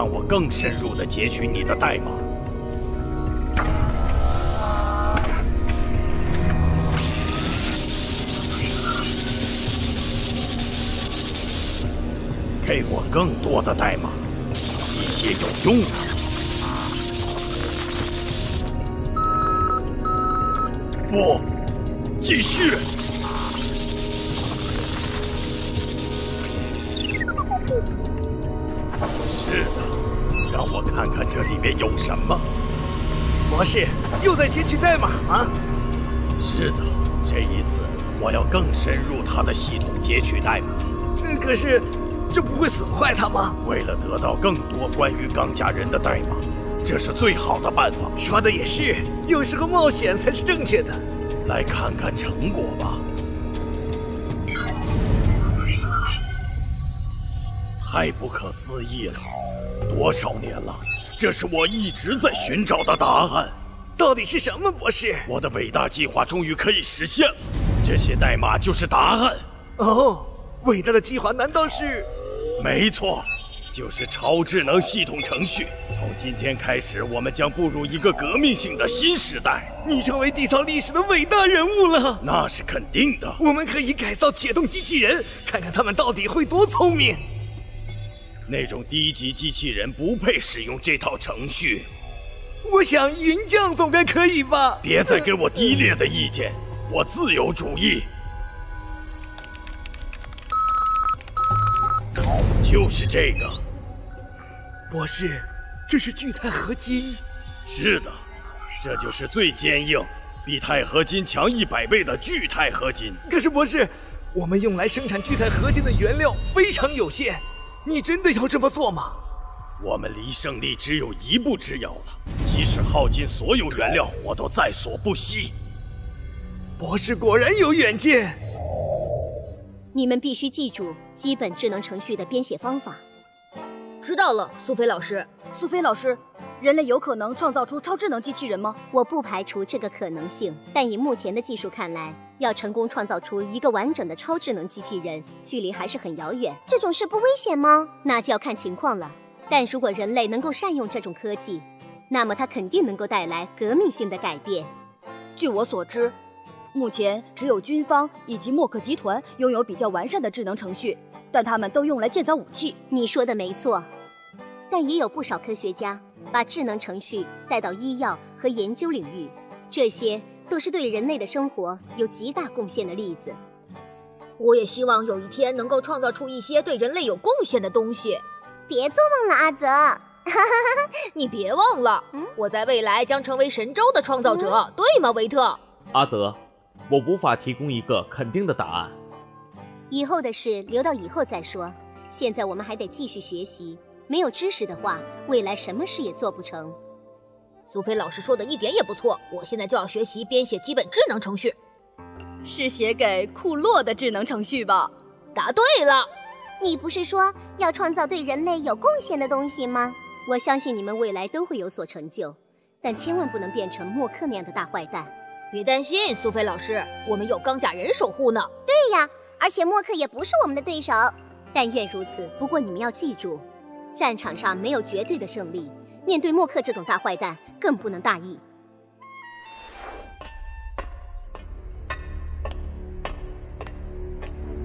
让我更深入的截取你的代码。给我更多的代码，一些有用的。不，继续。我看看这里面有什么。博士，又在截取代码吗？是的，这一次我要更深入他的系统截取代码。可是。这不会损坏它吗？为了得到更多关于钢甲人的代码，这是最好的办法。说的也是，有时候冒险才是正确的。来看看成果吧。太不可思议了！多少年了，这是我一直在寻找的答案。到底是什么，博士？我的伟大计划终于可以实现了。这些代码就是答案。哦，伟大的计划难道是？没错，就是超智能系统程序。从今天开始，我们将步入一个革命性的新时代。你成为缔造历史的伟大人物了，那是肯定的。我们可以改造铁动机器人，看看他们到底会多聪明。那种低级机器人不配使用这套程序。我想云将总该可以吧？别再给我低劣的意见，我自由主义。就是这个，博士，这是聚钛合金。是的，这就是最坚硬、比钛合金强一百倍的聚钛合金。可是，博士，我们用来生产聚钛合金的原料非常有限，你真的要这么做吗？我们离胜利只有一步之遥了，即使耗尽所有原料，我都在所不惜。博士果然有远见。你们必须记住基本智能程序的编写方法。知道了，苏菲老师。苏菲老师，人类有可能创造出超智能机器人吗？我不排除这个可能性，但以目前的技术看来，要成功创造出一个完整的超智能机器人，距离还是很遥远。这种事不危险吗？那就要看情况了。但如果人类能够善用这种科技，那么它肯定能够带来革命性的改变。据我所知。目前只有军方以及默克集团拥有比较完善的智能程序，但他们都用来建造武器。你说的没错，但也有不少科学家把智能程序带到医药和研究领域，这些都是对人类的生活有极大贡献的例子。我也希望有一天能够创造出一些对人类有贡献的东西。别做梦了，阿泽！你别忘了，我在未来将成为神州的创造者，对吗，维特？阿泽。我无法提供一个肯定的答案。以后的事留到以后再说。现在我们还得继续学习。没有知识的话，未来什么事也做不成。苏菲老师说的一点也不错。我现在就要学习编写基本智能程序。是写给库洛的智能程序吧？答对了。你不是说要创造对人类有贡献的东西吗？我相信你们未来都会有所成就，但千万不能变成默克那样的大坏蛋。别担心，苏菲老师，我们有钢甲人守护呢。对呀，而且默克也不是我们的对手。但愿如此。不过你们要记住，战场上没有绝对的胜利。面对默克这种大坏蛋，更不能大意。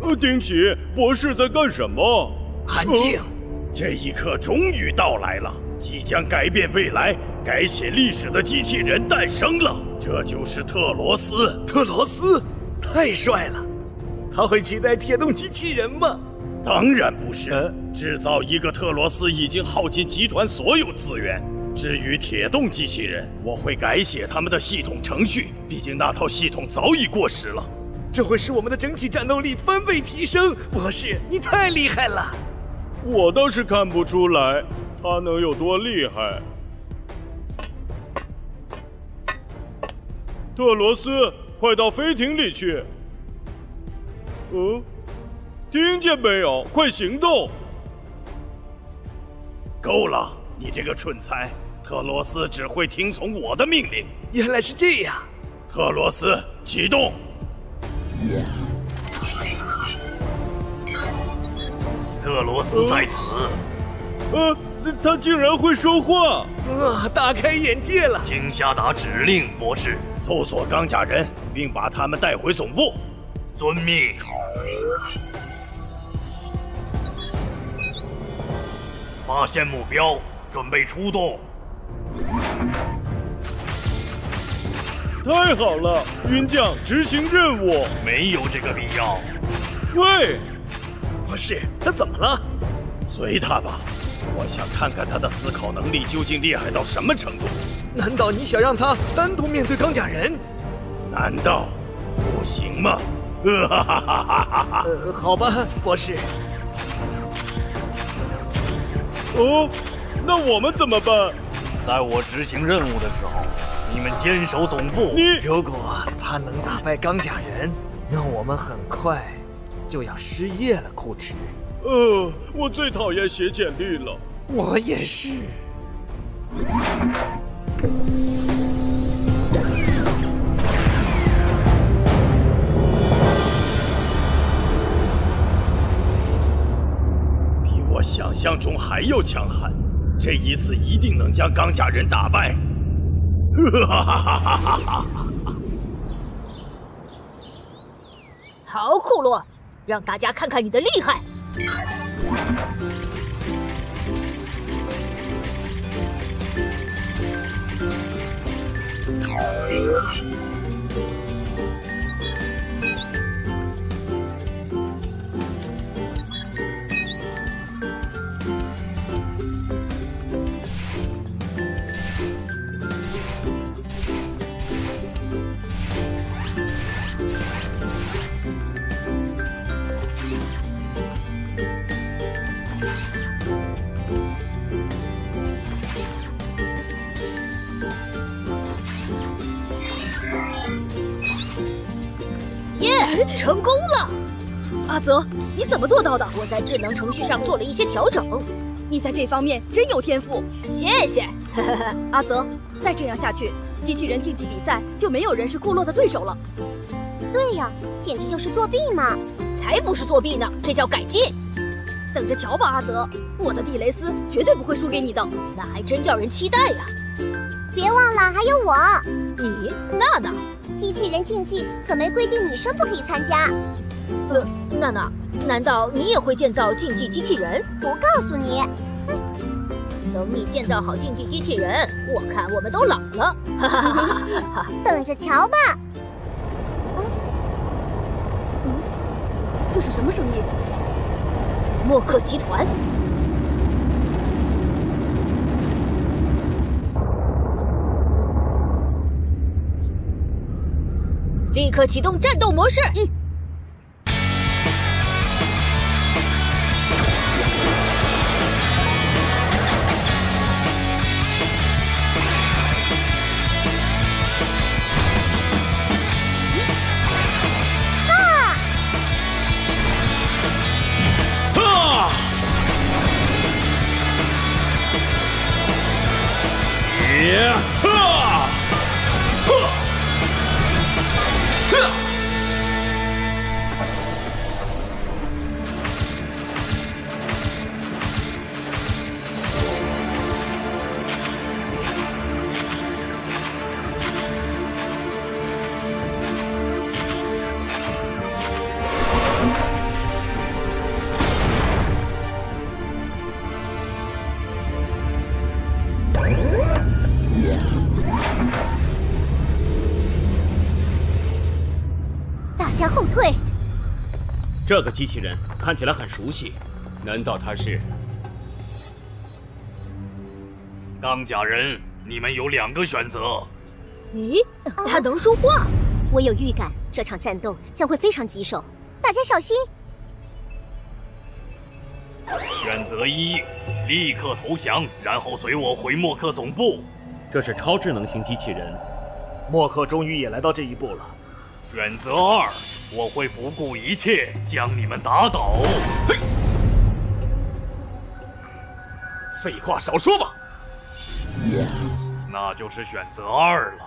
呃，丁奇，博士在干什么？安静。这一刻终于到来了，即将改变未来。改写历史的机器人诞生了，这就是特罗斯。特罗斯，太帅了！他会取代铁动机器人吗？当然不是。制造一个特罗斯已经耗尽集团所有资源。至于铁洞机器人，我会改写他们的系统程序，毕竟那套系统早已过时了。这会使我们的整体战斗力翻倍提升。博士，你太厉害了！我倒是看不出来，他能有多厉害。特罗斯，快到飞艇里去！嗯，听见没有？快行动！够了，你这个蠢材！特罗斯只会听从我的命令。原来是这样。特罗斯，启动！特罗斯在此。呃，他竟然会说话！啊，大开眼界了！请下达指令，博士，搜索钢甲人，并把他们带回总部。遵命。发现目标，准备出动。太好了，云将，执行任务。没有这个必要。喂，博士，他怎么了？随他吧，我想看看他的思考能力究竟厉害到什么程度。难道你想让他单独面对钢甲人？难道不行吗？哈哈哈哈哈！呃，好吧，博士。哦，那我们怎么办？在我执行任务的时候，你们坚守总部。你如果他能打败钢甲人，那我们很快就要失业了，库池。呃，我最讨厌写简历了。我也是。比我想象中还要强悍，这一次一定能将钢甲人打败。哈哈哈哈哈！好，库洛，让大家看看你的厉害。泽，你怎么做到的？我在智能程序上做了一些调整。你在这方面真有天赋，谢谢。阿泽，再这样下去，机器人竞技比赛就没有人是库洛的对手了。对呀，简直就是作弊嘛！才不是作弊呢，这叫改进。等着瞧吧，阿泽，我的地雷丝绝对不会输给你的。那还真叫人期待呀！别忘了还有我。你娜娜，机器人竞技可没规定女生不可以参加。呃，娜娜，难道你也会建造竞技机器人？不告诉你。等你建造好竞技机器人，我看我们都老了。哈哈哈哈哈！等着瞧吧。嗯，嗯，这是什么声音？默克集团。立刻启动战斗模式。嗯。大家后退。这个机器人看起来很熟悉，难道他是？钢甲人，你们有两个选择。咦，他能说话？我有预感，这场战斗将会非常棘手，大家小心。选择一，立刻投降，然后随我回默克总部。这是超智能型机器人。默克终于也来到这一步了。选择二，我会不顾一切将你们打倒。嘿，废话少说吧。那就是选择二了。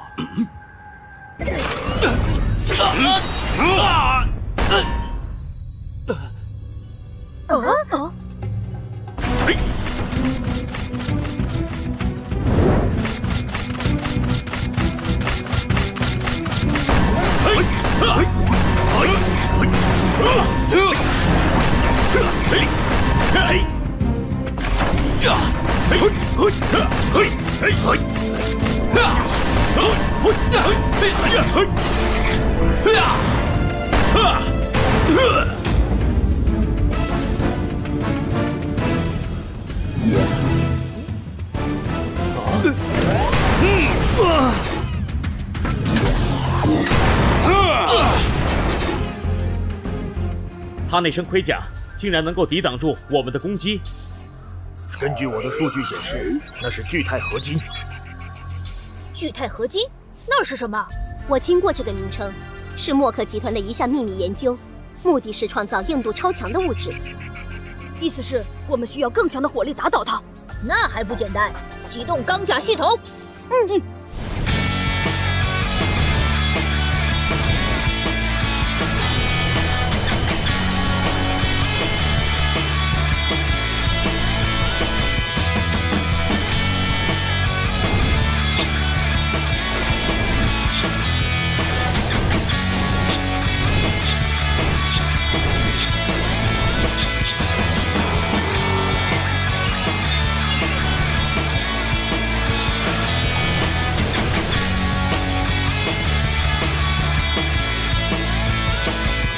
啊！他那身盔甲竟然能够抵挡住我们的攻击。根据我的数据显示，那是聚钛合金。聚钛合金？那是什么？我听过这个名称，是默克集团的一项秘密研究，目的是创造硬度超强的物质。意思是我们需要更强的火力打倒它。那还不简单，启动钢甲系统。嗯嗯。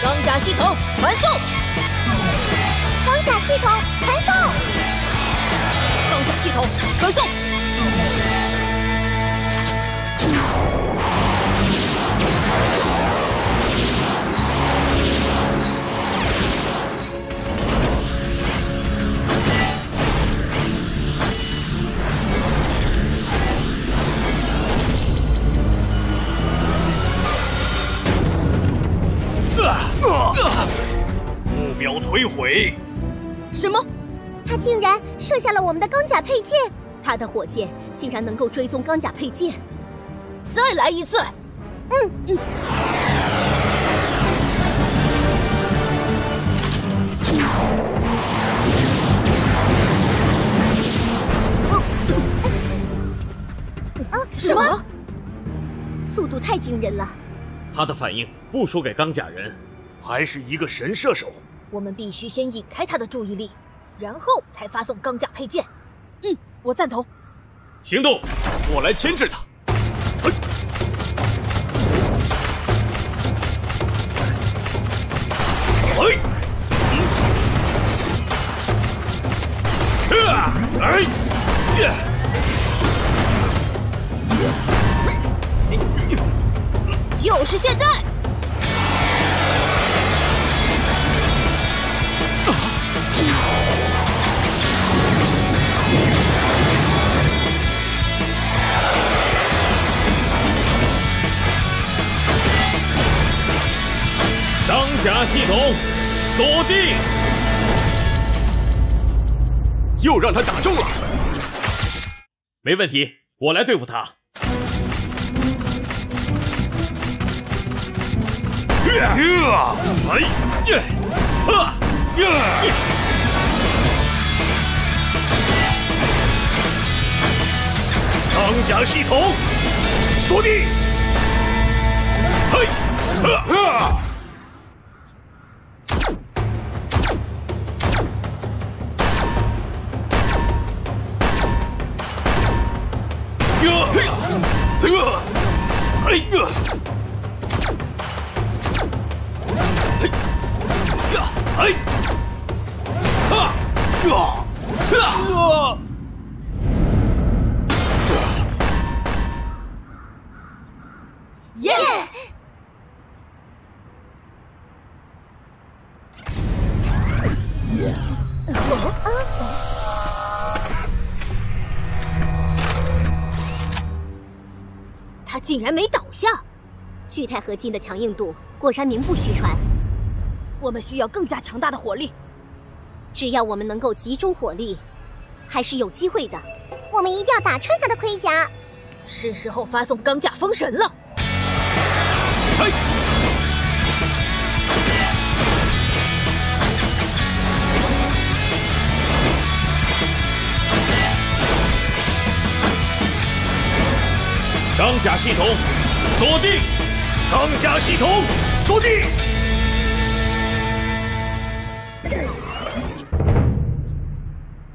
钢甲系统传送，装甲系统传送，装甲系统传送。目标摧毁！什么？他竟然射下了我们的钢甲配件！他的火箭竟然能够追踪钢甲配件！再来一次！嗯嗯。啊！什么？速度太惊人了！他的反应不输给钢甲人，还是一个神射手。我们必须先引开他的注意力，然后才发送钢甲配件。嗯，我赞同。行动！我来牵制他。嘿！啊！哎！就是现在！甲系统锁定，又让他打中了。没问题，我来对付他。呀！哎呀！啊！呀！钢甲系统锁定。嘿！啊！嘿呀！哎呀！哎！啊！呀！啊！竟然没倒下！聚钛合金的强硬度果然名不虚传。我们需要更加强大的火力。只要我们能够集中火力，还是有机会的。我们一定要打穿他的盔甲。是时候发送钢架封神了。嘿！钢甲系统锁定，钢甲系统锁定。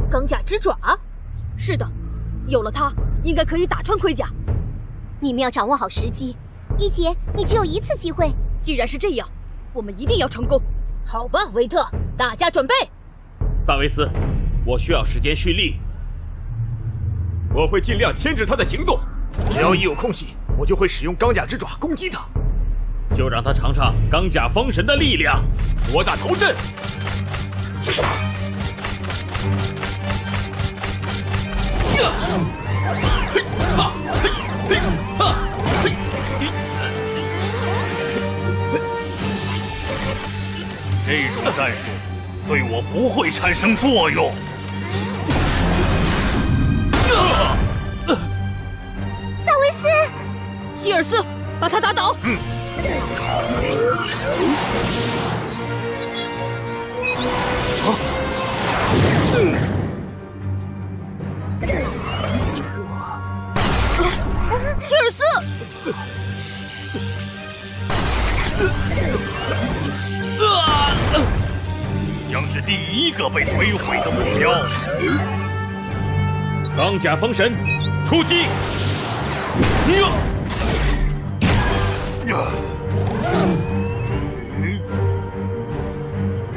钢甲之爪，是的，有了它，应该可以打穿盔甲。你们要掌握好时机。一姐，你只有一次机会。既然是这样，我们一定要成功。好吧，维特，大家准备。萨维斯，我需要时间蓄力。我会尽量牵制他的行动。只要一有空隙，我就会使用钢甲之爪攻击他。就让他尝尝钢甲风神的力量。我打头阵。这种战术对我不会产生作用。尔斯，把他打倒。嗯。希尔斯。将是第一个被摧毁的目标。钢甲风神，出击！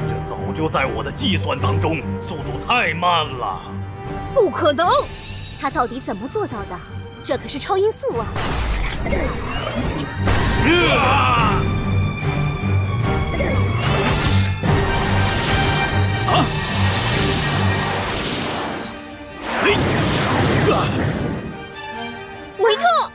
这早就在我的计算当中，速度太慢了。不可能！他到底怎么做到的？这可是超音速啊！啊！啊嘿！维特！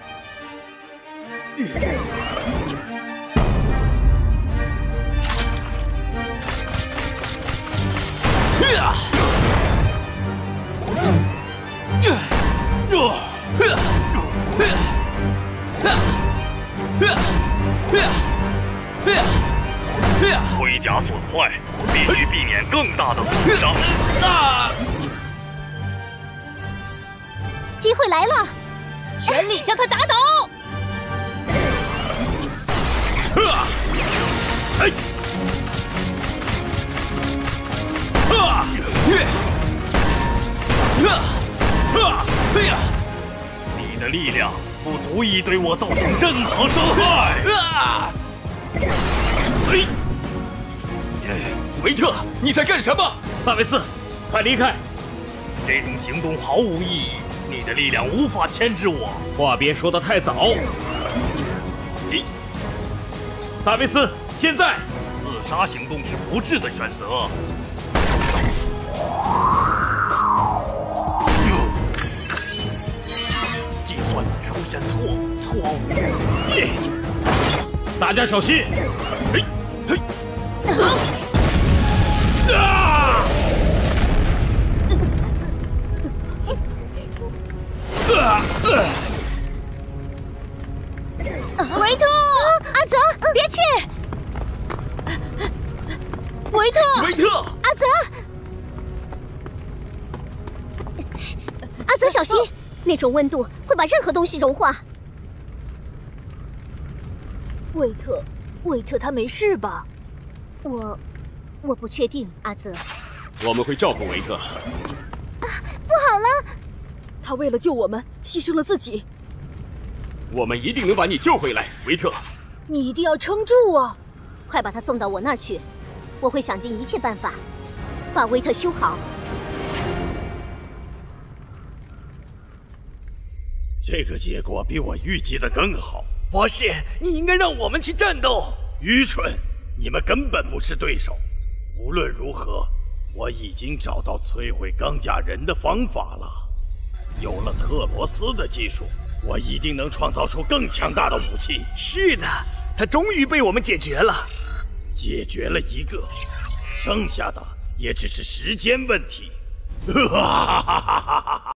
盔甲损坏，必须避免更大的损伤。啊！机会来了，全力将他打倒！呵！哎！呵！哎呀！你的力量不足以对我造成任何伤害。啊！哎！维特，你在干什么？萨维斯，快离开！这种行动毫无意义，你的力量无法牵制我。话别说的太早。咦，萨维斯，现在！自杀行动是不智的选择。错错误。大家小心！嘿，嘿！啊！维特，阿泽，别去！维特，维特，阿泽，阿泽，小心！那种温度会把任何东西融化。维特，维特，他没事吧？我，我不确定，阿泽。我们会照顾维特。啊，不好了！他为了救我们，牺牲了自己。我们一定能把你救回来，维特。你一定要撑住啊！快把他送到我那儿去，我会想尽一切办法把维特修好。这个结果比我预计的更好。博士，你应该让我们去战斗。愚蠢！你们根本不是对手。无论如何，我已经找到摧毁钢甲人的方法了。有了克罗斯的技术，我一定能创造出更强大的武器。是的，他终于被我们解决了。解决了一个，剩下的也只是时间问题。哈哈哈哈哈哈！